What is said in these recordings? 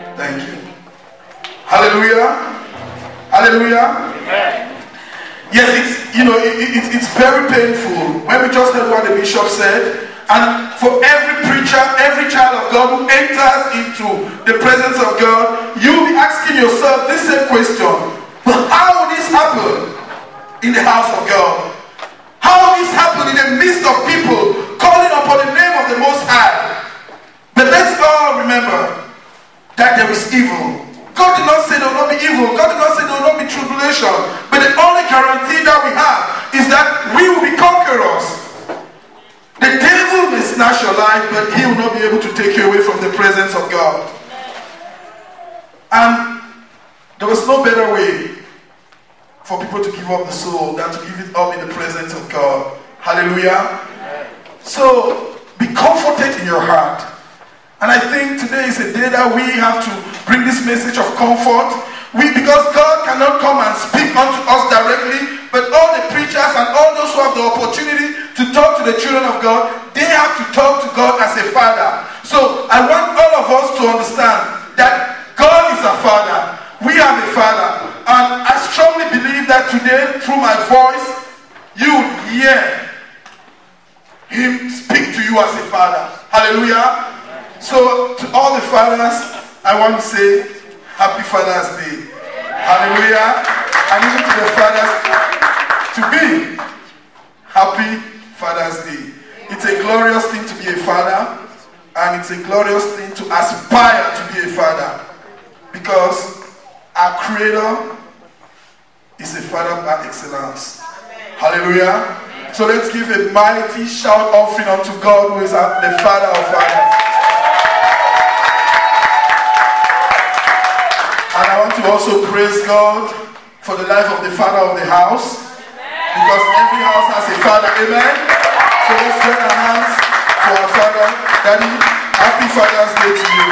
Thank you. Hallelujah. Hallelujah. Yes, it's you know it, it, it's very painful when we just heard what the bishop said. And for every preacher, every child of God who enters into the presence of God, you'll be asking yourself this same question. But how will this happen in the house of God? How will this happen in the midst of people calling upon the name of the Most High? But let's all remember that there is evil. God did not say there will not be evil. God did not say there will not be tribulation. But the only guarantee that we have is that we will be conquerors. The devil may snatch your life, but he will not be able to take you away from the presence of God. And there was no better way for people to give up the soul than to give it up in the presence of God. Hallelujah. So be comforted in your heart. And I think today is a day that we have to bring this message of comfort. We, because God cannot come and speak unto us directly, but all the preachers and all those who have the opportunity to talk to the children of God, they have to talk to God as a father. So I want all of us to understand that God is a father. We have a father. And I strongly believe that today, through my voice, you hear him speak to you as a father. Hallelujah. So, to all the fathers, I want to say Happy Father's Day. Hallelujah. And even to the fathers, to be Happy Father's Day. It's a glorious thing to be a father, and it's a glorious thing to aspire to be a father. Because our Creator is a father by excellence. Hallelujah. So let's give a mighty shout offering unto God who is the Father of fathers. Want to also praise God for the life of the father of the house. Because every house has a father. Amen. So let's join our hands for our father. Daddy, happy Father's Day to you.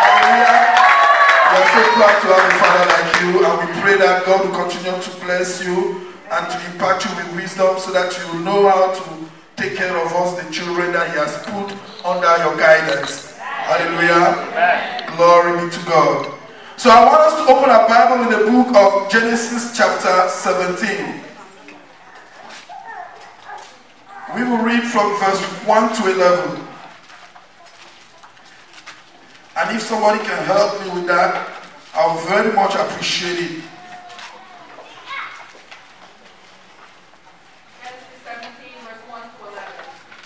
Hallelujah. We are so proud to have a father like you. And we pray that God will continue to bless you and to impart you with wisdom so that you will know how to take care of us, the children that He has put under your guidance. Hallelujah. Glory be to God. So I want us to open our Bible in the book of Genesis chapter 17. We will read from verse 1 to 11. And if somebody can help me with that, I'll very much appreciate it. Genesis 17, verse 1 to 11.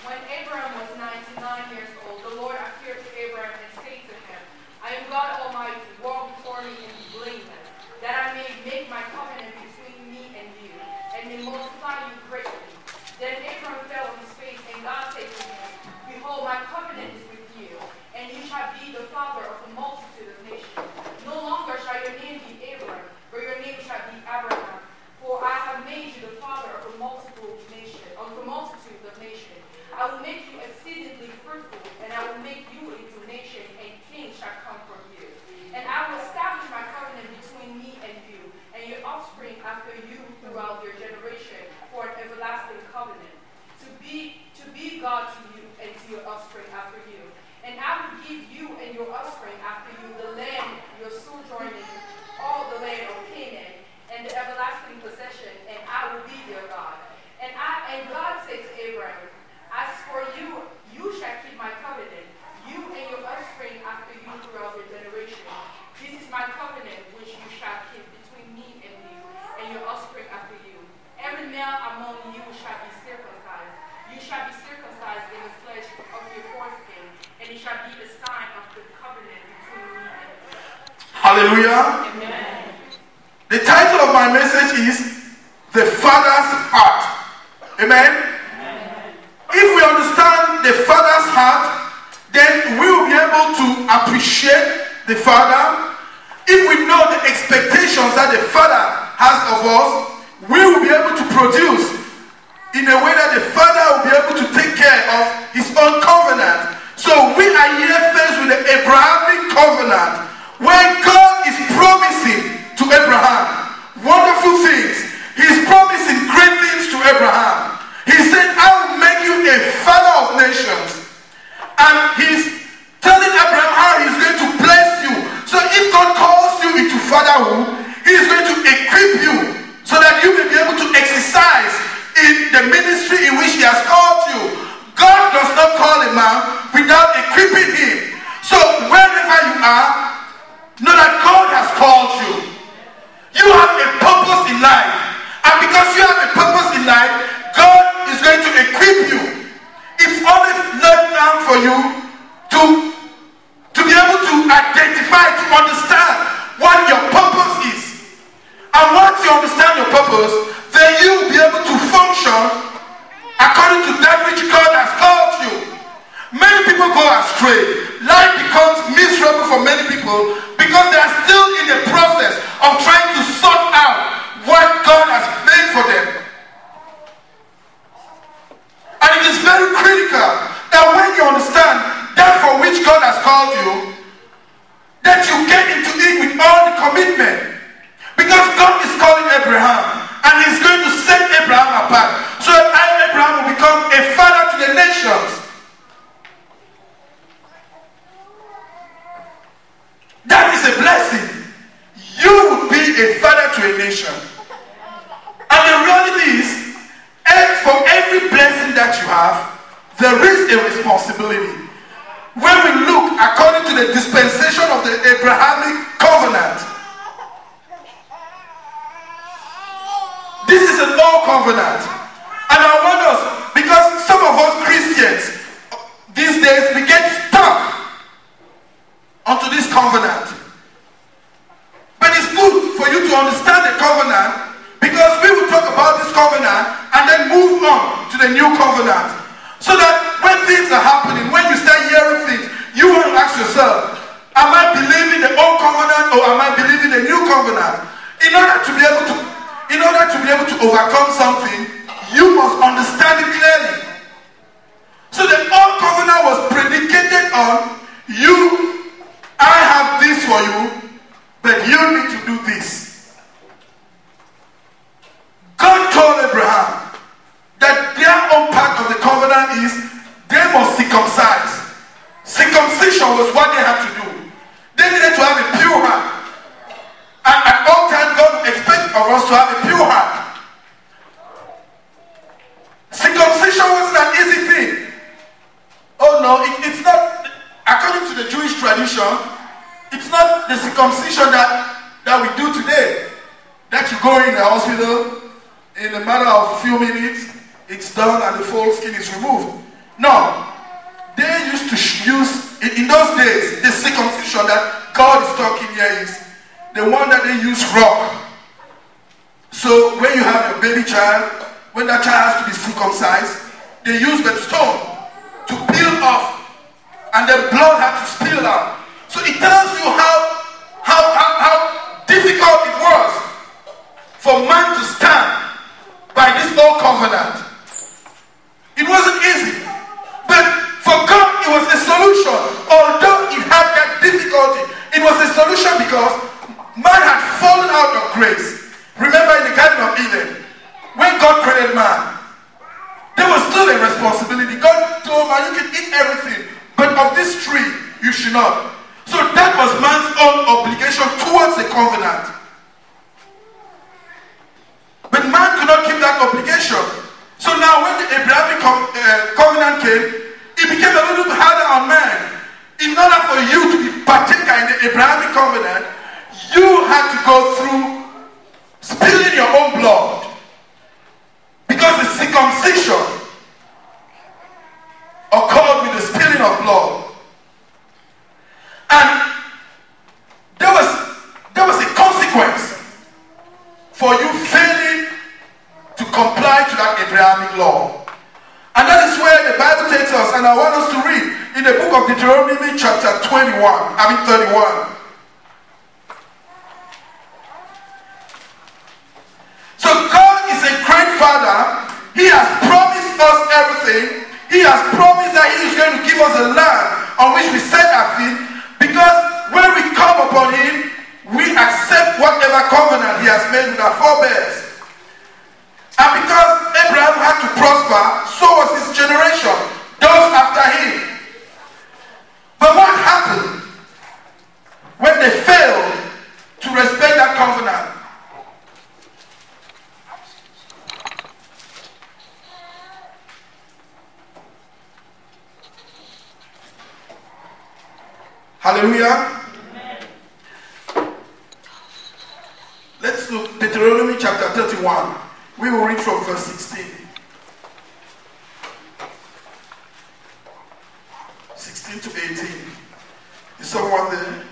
When Abraham was 99 years old, the Lord appeared to Abraham and said to him, I am God Almighty, walk before me and be blameless, that I may make my covenant between me and you, and may multiply you greatly. Then Abraham fell on his face, and God said to him, Behold, my covenant is with you, and you shall be the father of a multitude of nations. No longer shall your name be Abraham, but your name shall be Abraham. For I have made you the father of a multiple nation, of a multitude of nations. I will make you exceedingly fruitful, and I will make you into nation, and kings shall come from you. And I will establish my covenant between me and you, and your offspring after you throughout your generation, for an everlasting covenant, to be to be God to you and to your offspring after you. And I will give you and your offspring after you the land your sojourn in, all the land of Canaan, and the everlasting possession, and I will be their God. And I and God said to Abraham, As for you, you shall keep my covenant, you and your offspring after you throughout your generation. This is my covenant which you shall keep between me and you, and your offspring after you. Every male among you shall be circumcised. You shall be circumcised in the flesh of your foreskin, and it shall be the sign of the covenant between me and you. Hallelujah. Amen. The title of my message is The Father's Heart. Amen. If we understand the Father's heart, then we will be able to appreciate the Father. If we know the expectations that the Father has of us, we will be able to produce in a way that the Father will be able to take care of His own covenant. So we are here faced with the Abrahamic covenant when God is promising to Abraham wonderful things, He's promising great things to Abraham. He said, I will make you a father of nations. And He's telling Abraham how He's going to bless you. So if God calls you into fatherhood, He's going to equip you so that you may be able to exercise in the ministry in which He has called you. God does not call a man without equipping him. So wherever you are, Know that God has called you. You have a purpose in life. There is a responsibility. When we look according to the dispensation of the Abrahamic covenant, this is an old covenant. And I want us, because some of us Christians these days, we get stuck onto this covenant. But it's good for you to understand the covenant because we will talk about this covenant and then move on to the new covenant. So that when things are happening, when you start hearing things, you want to ask yourself, am I believing the old covenant or am I believing the new covenant? In order to be able to, in order to be able to overcome something, you must understand it clearly. So the old covenant was predicated on you, I have this for you, but you need to do this. God told Abraham that their own part of the covenant is they must circumcise. Circumcision was what they had to do. They needed to have a pure heart. And at all times, God expects of us to have a pure heart. Circumcision wasn't an easy thing. Oh no, it, it's not, according to the Jewish tradition, it's not the circumcision that, that we do today. That you go in the hospital in a matter of a few minutes, it's done and the foreskin is removed. No. They used to use, in those days, the circumcision that God is talking here is the one that they use rock. So when you have your baby child, when that child has to be circumcised, they use the stone to peel off and the blood had to spill out. So it tells you how, how, how, how difficult it was for man to stand by this old covenant. It wasn't easy. But for God, it was a solution. Although it had that difficulty, it was a solution because man had fallen out of grace. Remember in the Garden of Eden, when God created man, there was still a responsibility. God told man, you can eat everything, but of this tree, you should not. So that was man's own obligation towards the covenant. But man could not keep that obligation. So now when the Abrahamic uh, covenant came, it became a little harder on man. In order for you to be partaker in the Abrahamic covenant, you had to go through spilling your own blood. Because the circumcision occurred with the spilling of blood. And there was, there was a consequence for you failing comply to that Abrahamic law. And that is where the Bible takes us, and I want us to read in the book of Deuteronomy, chapter 21, I mean 31. So God is a great father. He has promised us everything. He has promised that He is going to give us a land on which we set our feet. Because when we come upon Him, we accept whatever covenant He has made with our forebears. And because Abraham had to prosper, so was his generation, those after him. But what happened when they failed to respect that covenant? Hallelujah. Let's look Deuteronomy chapter 31. We will read from verse 16. 16 to 18. Is someone there?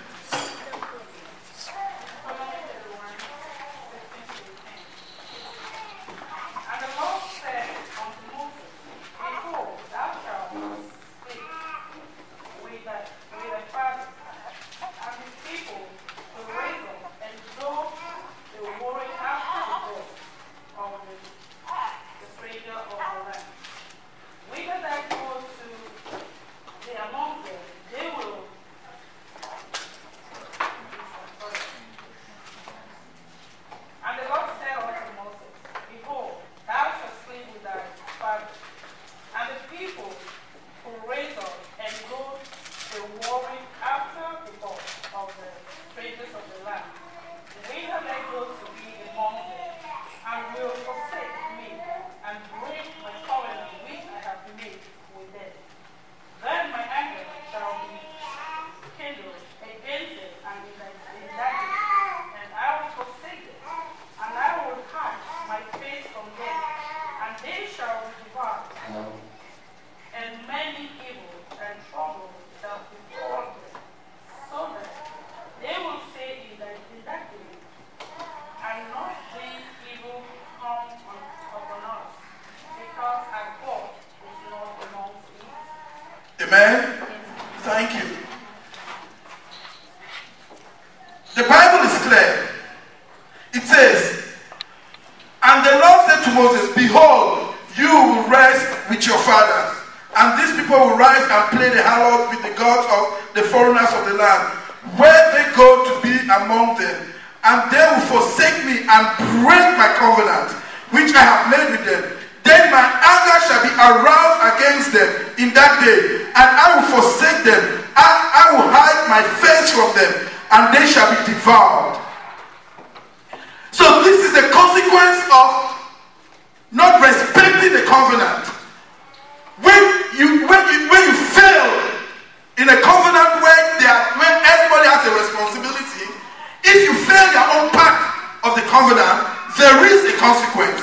There is a consequence.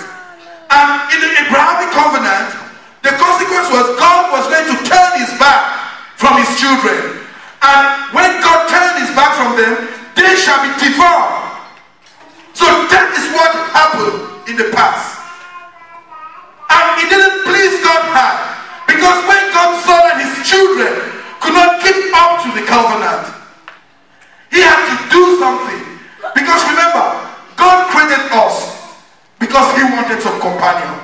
And in the Abrahamic covenant, the consequence was God was going to turn his back from his children. And when God turned his back from them, they shall be devoured. So that is what happened in the past. And it didn't please God hard. Because when God saw that his children could not keep up to the covenant, he had to do something. Because remember, God created us because he wanted some companion.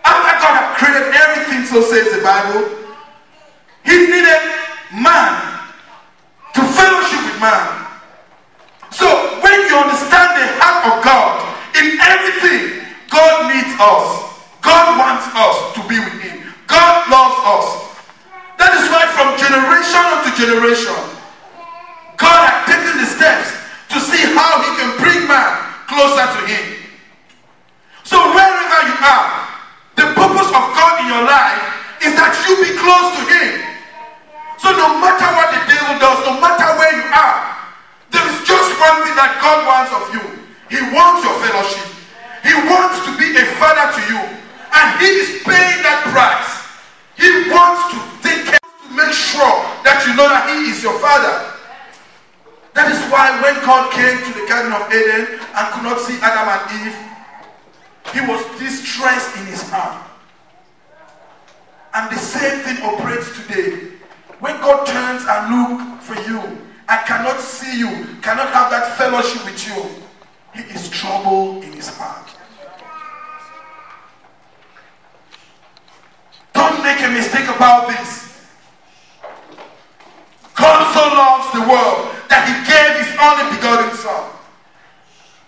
After God had created everything, so says the Bible, he needed man to fellowship with man. So when you understand the heart of God in everything, God needs us. God wants us to be with him. God loves us. That is why from generation unto generation, God had taken the steps to see how he can bring man closer to him. So wherever you are, the purpose of God in your life is that you be close to him. So no matter what the devil does, no matter where you are, there is just one thing that God wants of you. He wants your fellowship. He wants to be a father to you. And he is paying that price. He wants to take care to make sure that you know that he is your father. That is why when God came to the Garden of Eden and could not see Adam and Eve, he was distressed in his heart. And the same thing operates today. When God turns and look for you and cannot see you, cannot have that fellowship with you, he is trouble in his heart. Don't make a mistake about this. God so loves the world that he gave his only begotten son.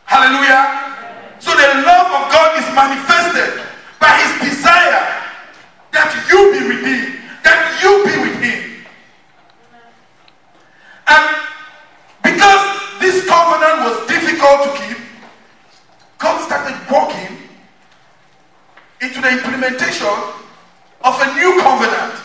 Hallelujah. So the love of God is manifested by his desire that you be redeemed, that you be with him. And because this covenant was difficult to keep, God started working into the implementation of a new covenant.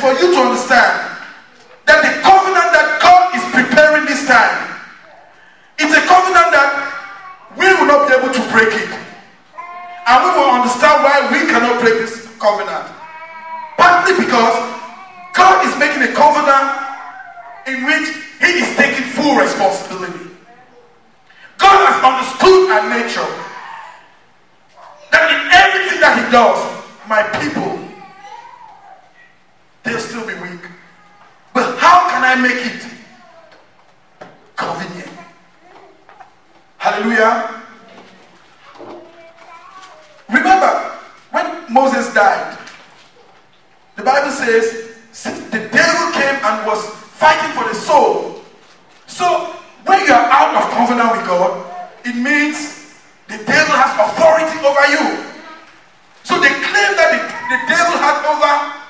For you to understand that the covenant that God is preparing this time, it's a covenant that we will not be able to break it. And we will understand why we cannot break this covenant. Partly because God is making a covenant in which He is taking full responsibility. God has understood our nature. That in everything that He does, my people, they'll still be weak. But how can I make it convenient? Hallelujah. Remember, when Moses died, the Bible says the devil came and was fighting for the soul. So, when you are out of covenant with God, it means the devil has authority over you. So, they claim that the, the devil had over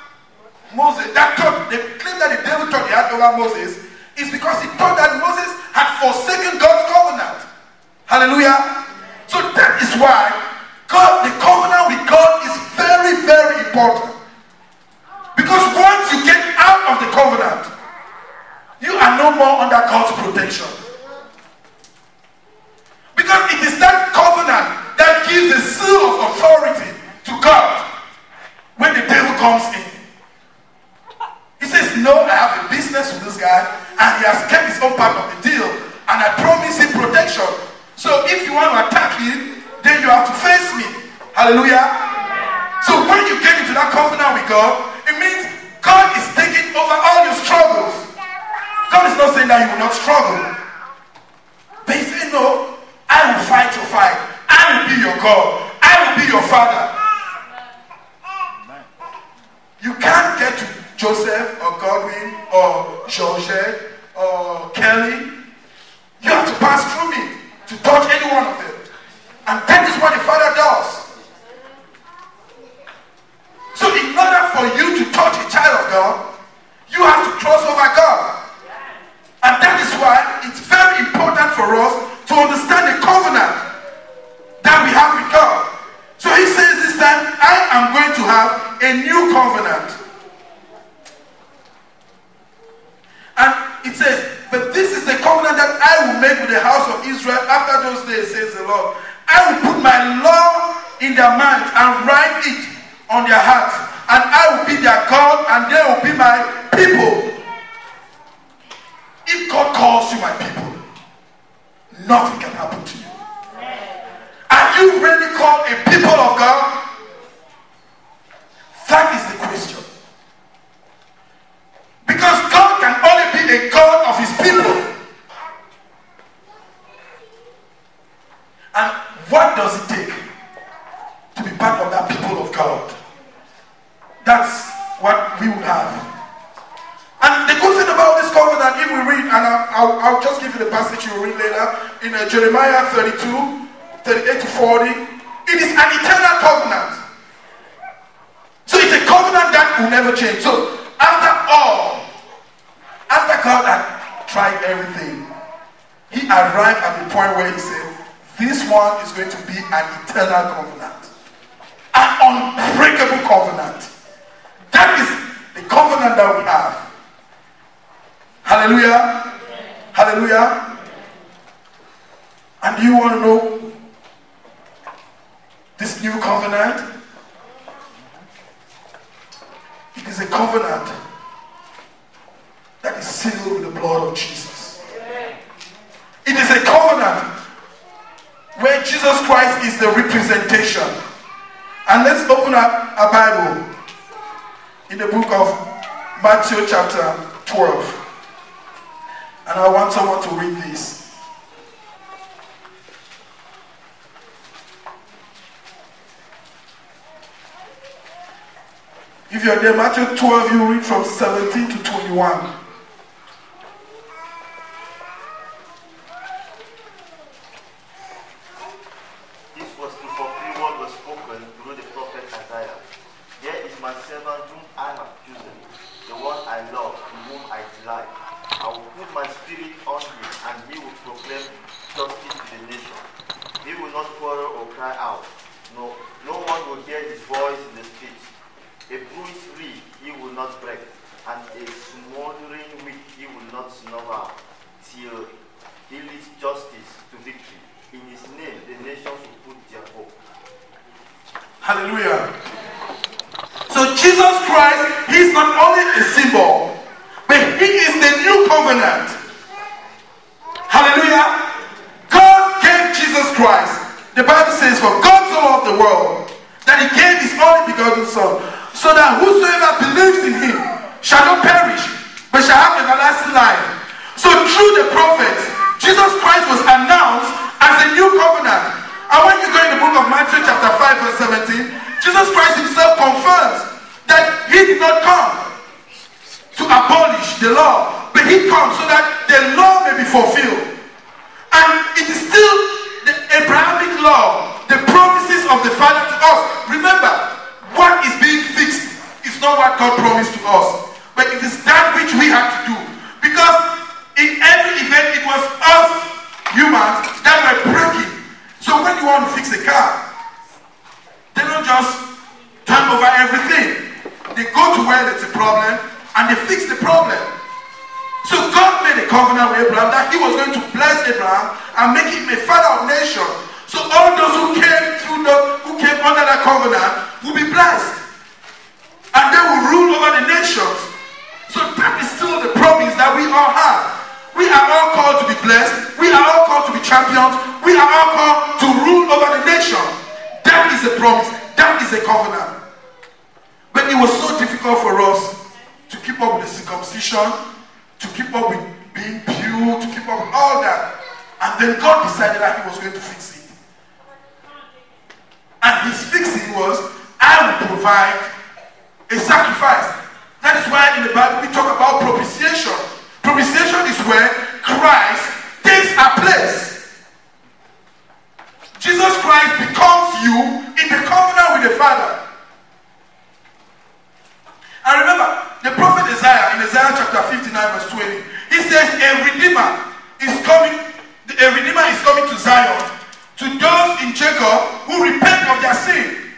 Moses, that thought, they the devil thought he had over Moses, is because he thought that Moses had forsaken God's covenant. Hallelujah. So, that is why God, the covenant with God is very, very important. Because once you get out of the covenant, you are no more under God's protection. Because it is that covenant that gives the seal of authority to God when the devil comes in. He says, No, I have a business with this guy, and he has kept his own part of the deal, and I promise him protection. So if you want to attack him, then you have to face me. Hallelujah. So when you get into that covenant with God, it means God is taking over all your struggles. God is not saying that you will not struggle. But He No, I will fight your fight. I will be your God. I will be your father. You can't get to Joseph or Godwin or Georgette or Kelly. You have to pass through me to touch any one of them. And that is what the Father does. So, in order for you to touch a child of God, you have to cross over God. And that is why it's very important for us to understand the covenant that we have with God. So he says this time, I am going to have a new covenant. And it says, but this is the covenant that I will make with the house of Israel after those days, says the Lord. I will put my law in their minds and write it on their hearts. And I will be their God and they will be my people. If God calls you my people, nothing can happen to you. Are you really called a people of God? That is the question. Because God can only be a God of his people. And what does it take to be part of that people of God? That's what we would have. And the good thing about this covenant, if we read, and I'll, I'll, I'll just give you the passage you'll read later, in uh, Jeremiah 32, 38 to 40, it is an eternal covenant. So it's a covenant that will never change. So after all, after God had tried everything, he arrived at the point where he said, This one is going to be an eternal covenant, an unbreakable covenant. That is the covenant that we have. Hallelujah. Hallelujah. And do you want to know this new covenant? It is a covenant that is sealed with the blood of Jesus. It is a covenant where Jesus Christ is the representation. And let's open up a Bible in the book of Matthew chapter 12. And I want someone to read this. If you're there, Matthew 12, you read from 17 to 21. Hallelujah. So Jesus Christ, He's not only a symbol, but He is the new covenant. Hallelujah. God gave Jesus Christ. The Bible says, For God so loved the world that He gave His only begotten Son, so that whosoever believes in Him shall not perish, but shall have everlasting life. So through the prophets, Jesus Christ was announced as a new covenant. And when you go in the book of Matthew chapter 5 verse 17, Jesus Christ himself confirms that he did not come to abolish the law, but he comes so that the law may be fulfilled. And it is still the Abrahamic law, the promises of the Father to us. Remember, what is being fixed is not what God promised to us, but it is that which we have to do. Because in every event, it was us humans that were breaking so when you want to fix a car, they don't just turn over everything. They go to where there's a problem and they fix the problem. So God made a covenant with Abraham that he was going to bless Abraham and make him a father of nations. So all those who came through the who came under that covenant will be blessed. And they will rule over the nations. So that is still the promise that we all have. We are all called to be blessed. We are all called to be champions. We are all called to rule over the nation. That is a promise. That is a covenant. But it was so difficult for us to keep up with the circumcision, to keep up with being pure, to keep up with all that. And then God decided that He was going to fix it. And His fixing was, I will provide a sacrifice. That is why in the Bible we talk about propitiation. Propitiation is where Christ takes a place. Jesus Christ becomes you in the covenant with the Father. And remember, the prophet Isaiah in Isaiah chapter 59, verse 20, he says, A redeemer is coming, a redeemer is coming to Zion, to those in Jacob who repent of their sin.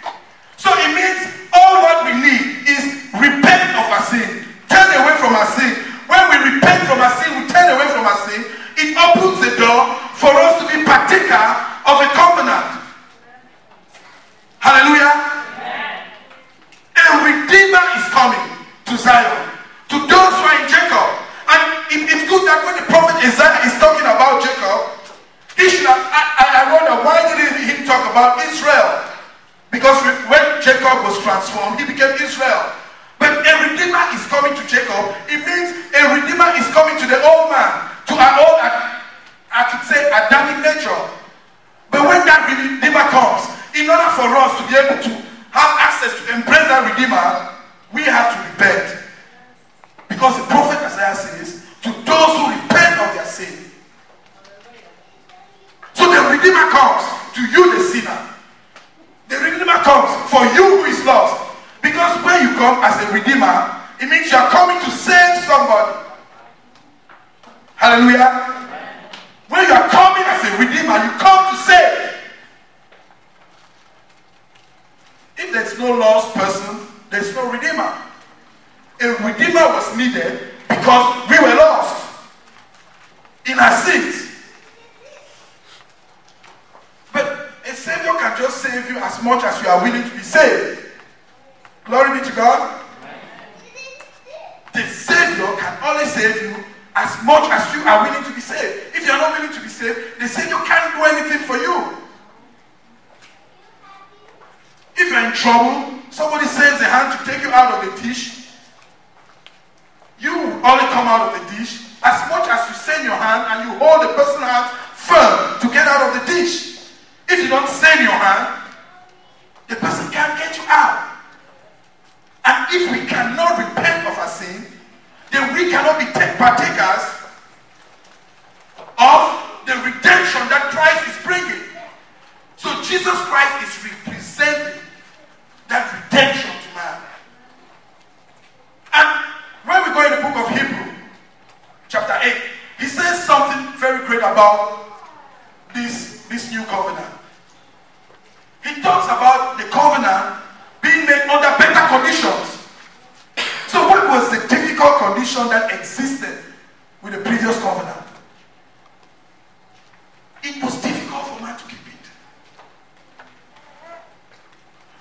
are coming to save somebody. Hallelujah. When you are coming as a redeemer, you come to save. If there's no lost person, there's no redeemer. A redeemer was needed because we were lost in our sins. But a savior can just save you as much as you are willing to be saved. Glory be to God. The Savior can only save you as much as you are willing to be saved. If you are not willing to be saved, the Savior can't do anything for you. If you're in trouble, somebody sends a hand to take you out of the dish. You only come out of the dish as much as you send your hand and you hold the person's hand firm to get out of the dish. If you don't send your hand, the person can't get you out. And if we cannot repent of our sin, then we cannot be partakers of the redemption that Christ is bringing. So Jesus Christ is representing that redemption to man. And when we go in the book of Hebrew, chapter 8, he says something very great about this, this new covenant. He talks about the covenant being made under better conditions. So, what was the difficult condition that existed with the previous covenant? It was difficult for man to keep it.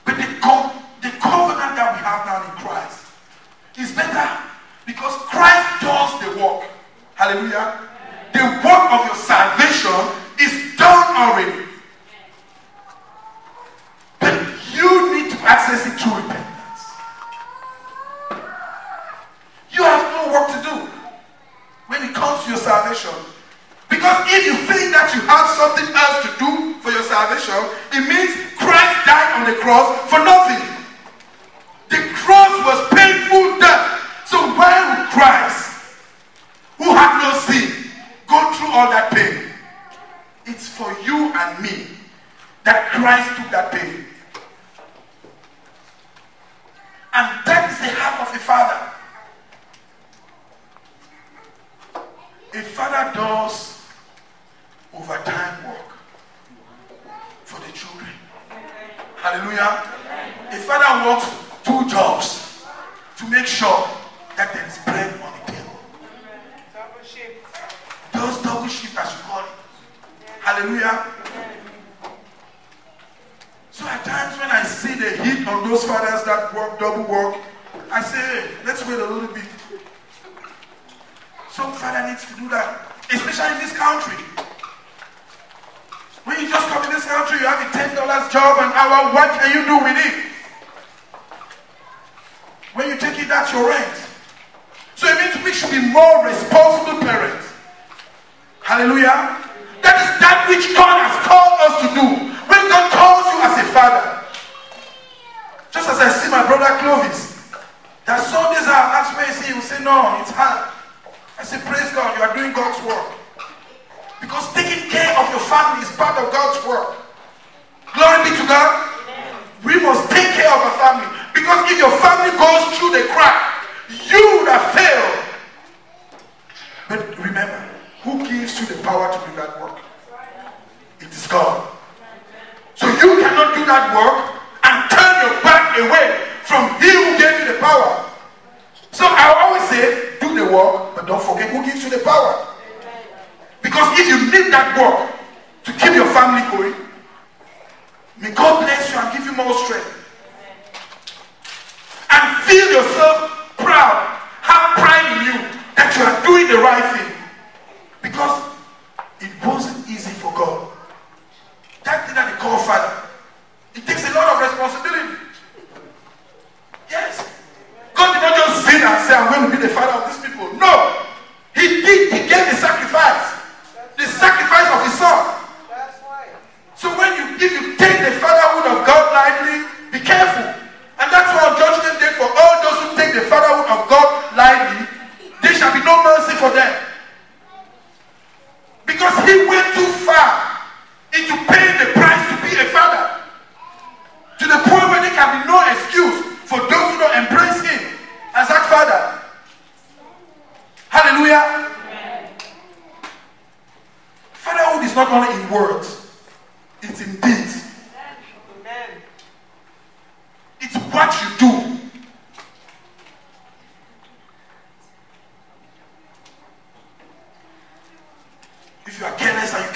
But the, co- the covenant that we have now in Christ is better because Christ does the work. Hallelujah. The work of your salvation is done already. But you need to access it through repentance. You have no work to do when it comes to your salvation. Because if you think that you have something else to do for it means Christ died on the cross for nothing. The cross was painful death. So why would Christ, who had no sin, go through all that pain? It's for you and me that Christ took that pain. And that is the heart of a father. A father does overtime work for the children. Hallelujah. A father works two jobs to make sure that there is bread on the table. Does double shift as you call it. Hallelujah. So at times when I see the heat on those fathers that work double work, I say, hey, let's wait a little bit. Some father needs to do that, especially in this country. When you just come in this country, you have a ten dollars job an hour. What can you do with it? When you take it, that's your rent. So it means we should be more responsible parents. Hallelujah. That is that which God has called us to do. When God calls you as a father, just as I see my brother Clovis, there are some days I'll ask where is he, he will say, No, it's hard. I say, Praise God, you are doing God's work. Because taking care of your family is part of God's work. Glory be to God. We must take care of our family. Because if your family goes through the crack, you would have failed. But remember, who gives you the power to do that work? It is God. So you cannot do that work and turn your back away from He who gave you the power. So I always say, do the work, but don't forget who gives you the power. Because if you need that work to keep your family going, may God bless you and give you more strength. And feel yourself proud, have pride in you that you are doing the right thing.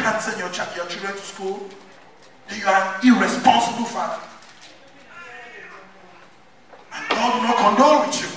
can't send your, ch- your children to school, then you are an irresponsible father. And God will not condole with you.